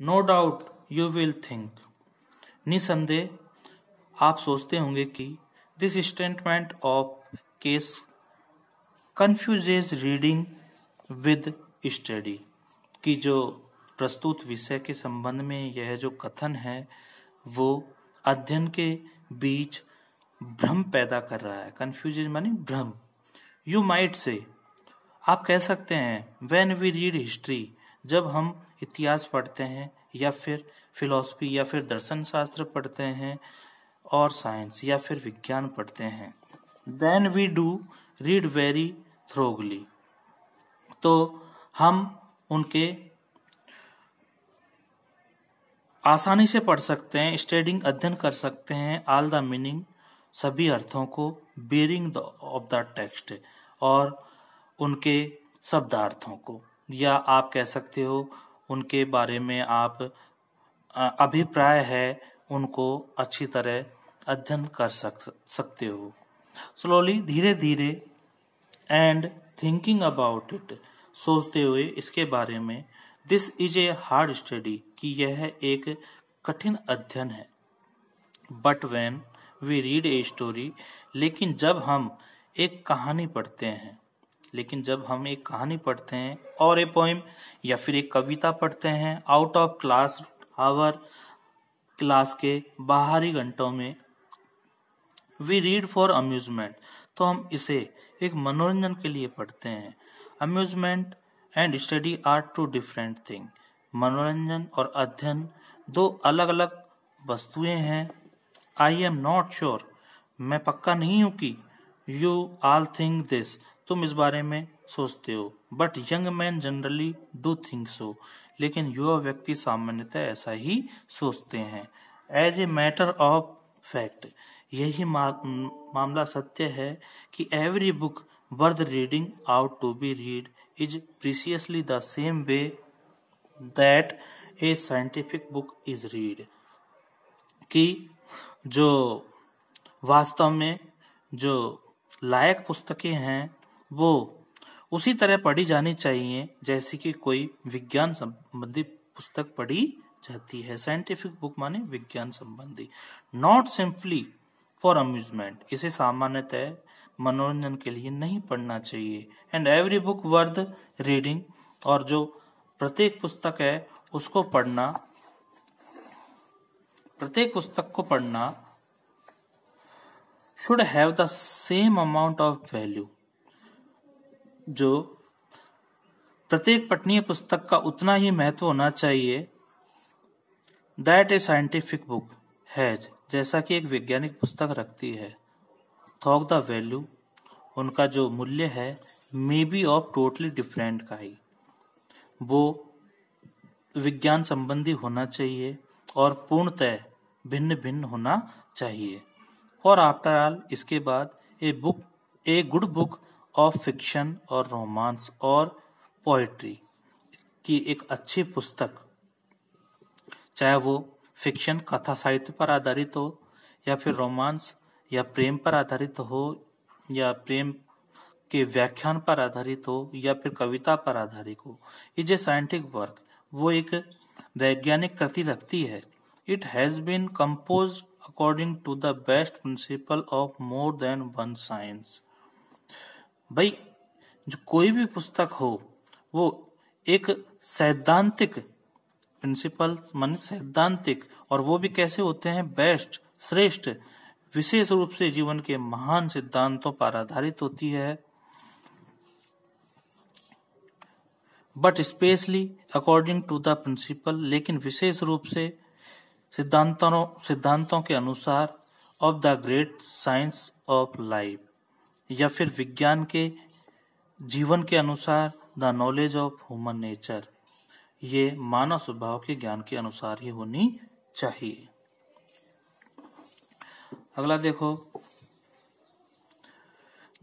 No doubt you will think निसंदेह, आप सोचते होंगे कि this statement of case confuses reading with study की जो प्रस्तुत विषय के संबंध में यह जो कथन है, वो अध्ययन के बीच भ्रम पैदा कर रहा है। कंफ्यूजेज मानी भ्रम। यू माइट से आप कह सकते हैं वेन वी रीड हिस्ट्री जब हम इतिहास पढ़ते हैं या फिर फिलॉसफी या फिर दर्शन शास्त्र पढ़ते हैं और साइंस या फिर विज्ञान पढ़ते हैं then we do read very thoroughly तो हम उनके आसानी से पढ़ सकते हैं स्टडिंग अध्ययन कर सकते हैं ऑल द मीनिंग सभी अर्थों को बेरिंग ऑफ़ द टेक्स्ट और उनके शब्दार्थों को। या आप कह सकते हो उनके बारे में आप अभिप्राय है, उनको अच्छी तरह अध्ययन कर सक, सकते हो। स्लोली धीरे धीरे एंड थिंकिंग अबाउट इट सोचते हुए इसके बारे में this is a hard study कि यह एक कठिन अध्ययन है। But when we read a story लेकिन जब हम एक कहानी पढ़ते हैं लेकिन जब हम एक कहानी पढ़ते हैं और ए पोइम या फिर एक कविता पढ़ते हैं out of class hour class के बाहरी घंटों में वी रीड फॉर अम्यूजमेंट तो हम इसे एक मनोरंजन के लिए पढ़ते हैं। Amusement and study are two different thing मनोरंजन और अध्ययन दो अलग अलग वस्तुएँ हैं। आई एम नॉट श्योर मैं पक्का नहीं हूँ कि यू आल थिंक दिस तुम इस बारे में सोचते हो। But young man generally do think so लेकिन युवा व्यक्ति सामान्यतः ऐसा ही सोचते हैं। As a matter of fact यही मामला सत्य है कि every book worth reading ought to be read is precisely the same way that a scientific book is read कि जो वास्तव में जो लायक पुस्तकें हैं वो उसी तरह पढ़ी जानी चाहिए, जैसे कि कोई विज्ञान संबंधी पुस्तक पढ़ी जाती है। साइंटिफिक बुक माने विज्ञान संबंधी। नॉट सिंपली फॉर अम्यूजमेंट इसे सामान्यतः मनोरंजन के लिए नहीं पढ़ना चाहिए। And every book worth reading और जो प्रत्येक पुस्तक है, उसको पढ़ना, प्रत्येक पुस्तक को पढ़ना should have the same amount of value जो प्रत्येक पठनीय पुस्तक का उतना ही महत्व होना चाहिए that a scientific book has जैसा कि एक वैज्ञानिक पुस्तक रखती है। थॉक द वैल्यू उनका जो मूल्य है may be of totally different का ही। वो विज्ञान संबंधी होना चाहिए और पूर्णतः भिन्न भिन्न होना चाहिए। और आफ्टर ऑल इसके बाद a book a good book of fiction और रोमांस और पोएट्री की एक अच्छी पुस्तक। चाहे वो फिक्शन कथा साहित्य पर आधारित हो या फिर रोमांस या प्रेम पर आधारित हो या प्रेम के व्याख्यान पर आधारित हो या फिर कविता पर आधारित हो, ये जो साइंटिफिक वर्क वो एक वैज्ञानिक कृति रखती है। It has been compose according to the best principle of more than one science भाई, जो कोई भी पुस्तक हो, वो एक सैद्धांतिक प्रिंसिपल मान सैद्धांतिक, और वो भी कैसे होते हैं? बेस्ट, श्रेष्ठ, विशेष रूप से जीवन के महान सिद्धांतों पर आधारित होती है। But specially according to the principle लेकिन विशेष रूप से सिद्धांतों सिद्धांतों के अनुसार of the great science of life या फिर विज्ञान के, जीवन के अनुसार the knowledge of human nature ये मानव स्वभाव के ज्ञान के अनुसार ही होनी चाहिए। अगला देखो।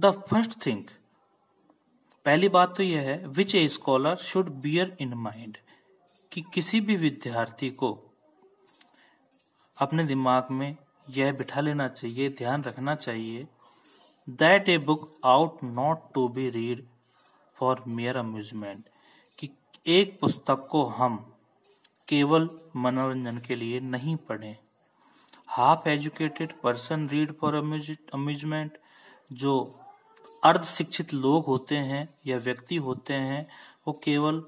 द फ़र्स्ट थिंग पहली बात तो यह है which a scholar should bear in mind कि किसी भी विद्यार्थी को अपने दिमाग में यह बिठा लेना चाहिए, ध्यान रखना चाहिए that a book ought not to be read for mere amusement कि एक पुस्तक को हम केवल मनोरंजन के लिए नहीं पढ़ें। Half educated person read for amusement जो अर्ध शिक्षित लोग होते हैं या व्यक्ति होते हैं, वो केवल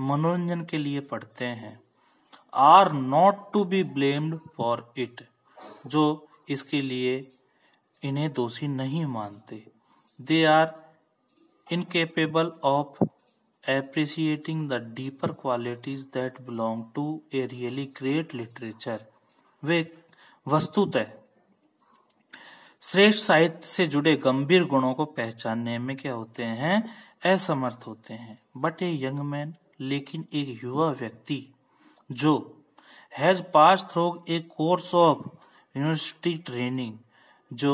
मनोरंजन के लिए पढ़ते हैं। Are not to be blamed for it जो इसके लिए इन्हें दोषी नहीं मानते। They are incapable of appreciating the deeper qualities that belong to a really great literature वे वस्तुतः श्रेष्ठ साहित्य से जुड़े गंभीर गुणों को पहचानने में क्या होते हैं? असमर्थ होते हैं। बट ए यंग मैन लेकिन एक युवा व्यक्ति, जो has pass through a course of university training जो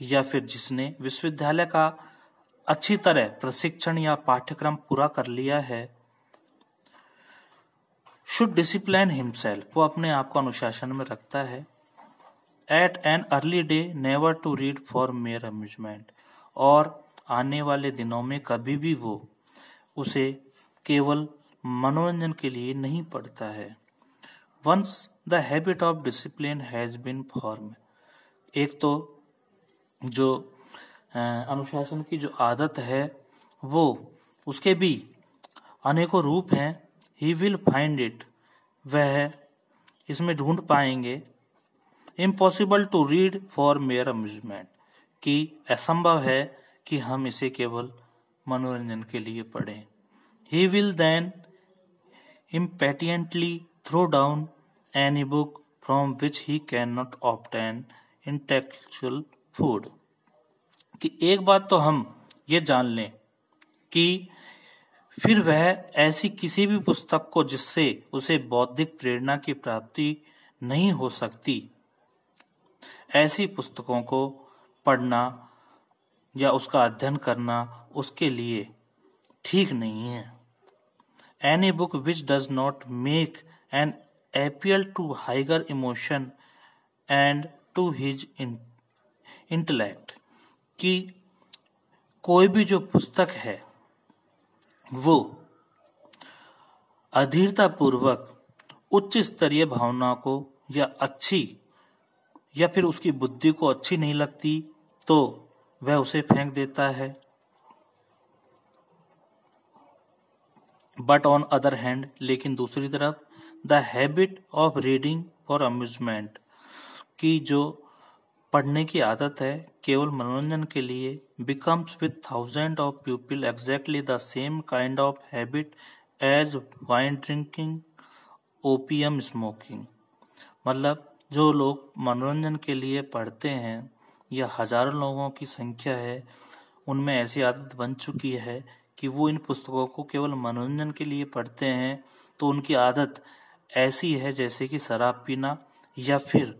या फिर जिसने विश्वविद्यालय का अच्छी तरह प्रशिक्षण या पाठ्यक्रम पूरा कर लिया है शुड डिसिप्लिन हिमसेल्फ वो अपने आप को अनुशासन में रखता है। At an early day never to read for mere amusement और आने वाले दिनों में कभी भी वो उसे केवल मनोरंजन के लिए नहीं पढ़ता है। Once the habit of discipline has been form एक तो जो अनुशासन की जो आदत है, वो उसके भी अनेकों रूप हैं। ही विल फाइंड इट वह इसमें ढूंढ पाएँगे। Impossible to read for mere amusement कि असंभव है कि हम इसे केवल मनोरंजन के लिए पढ़ें। He will then impatiently throw down any book from which he can not obtain intellectual food कि एक बात तो हम ये जान लें कि फिर वह ऐसी किसी भी पुस्तक को जिससे उसे बौद्धिक प्रेरणा की प्राप्ति नहीं हो सकती, ऐसी पुस्तकों को पढ़ना या उसका अध्ययन करना उसके लिए ठीक नहीं है। Any book which does not make an appeal to higher emotion and to his intellect कि कोई भी जो पुस्तक है, वो अधीरता पूर्वक उच्च स्तरीय भावना को या अच्छी या फिर उसकी बुद्धि को अच्छी नहीं लगती तो वह उसे फेंक देता है। बट ऑन अदर हैंड लेकिन दूसरी तरफ़ the habit of reading for amusement की जो पढ़ने की आदत है, केवल मनोरंजन के लिए becomes with thousand of people exactly the same kind of habit as wine drinking opium smoking मतलब जो लोग मनोरंजन के लिए पढ़ते हैं, या हज़ारों लोगों की संख्या है, उनमें ऐसी आदत बन चुकी है कि वो इन पुस्तकों को केवल मनोरंजन के लिए पढ़ते हैं तो उनकी आदत ऐसी है जैसे कि शराब पीना या फिर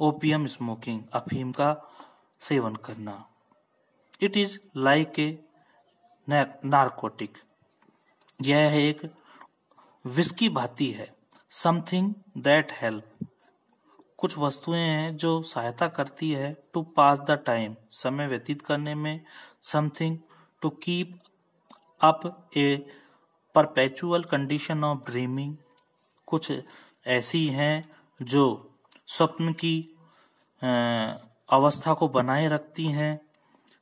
ओपियम स्मोकिंग, अफीम का सेवन करना। It is like a narcotic यह एक विस्की भाती है समथिंग दैट हेल्प कुछ वस्तुएँ हैं जो सहायता करती है टू पास द टाइम समय व्यतीत करने में something to keep up a perpetual condition of dreaming कुछ ऐसी हैं जो स्वप्न की अवस्था को बनाए रखती हैं।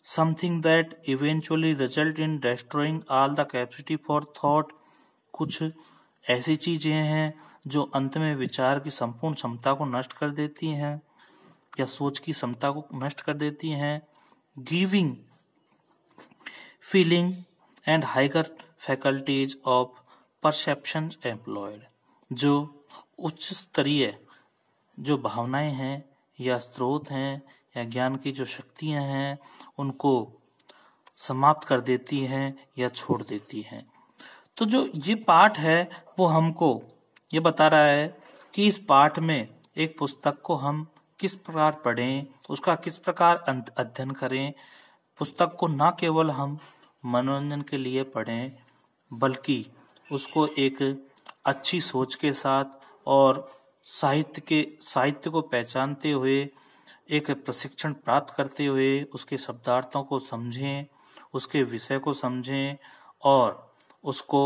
Something that eventually result in destroying all the capacity for thought कुछ ऐसी चीज़ें हैं जो अंत में विचार की संपूर्ण क्षमता को नष्ट कर देती हैं, या सोच की क्षमता को नष्ट कर देती हैं। Giving feeling and higher faculties of perception employed जो उच्च स्तरीय जो भावनाएँ हैं या स्रोत हैं या ज्ञान की जो शक्तियाँ हैं, उनको समाप्त कर देती हैं या छोड़ देती हैं। तो जो ये पाठ है, वो हमको ये बता रहा है कि इस पाठ में एक पुस्तक को हम किस प्रकार पढ़ें, उसका किस प्रकार अध्ययन करें, पुस्तक को न केवल हम मनोरंजन के लिए पढ़ें, बल्कि उसको एक अच्छी सोच के साथ और साहित्य के, साहित्य को पहचानते हुए, एक प्रशिक्षण प्राप्त करते हुए उसके शब्दार्थों को समझें, उसके विषय को समझें और उसको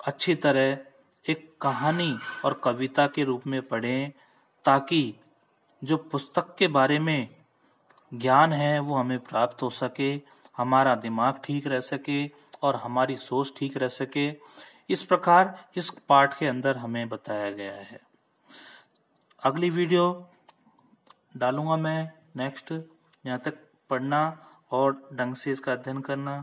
अच्छी तरह एक कहानी और कविता के रूप में पढ़ें ताकि जो पुस्तक के बारे में ज्ञान है वो हमें प्राप्त हो सके, हमारा दिमाग ठीक रह सके और हमारी सोच ठीक रह सके। इस प्रकार इस पाठ के अंदर हमें बताया गया है। अगली वीडियो डालूँगा मैं। नेक्स्ट यहाँ तक पढ़ना और ढंग से इसका अध्ययन करना।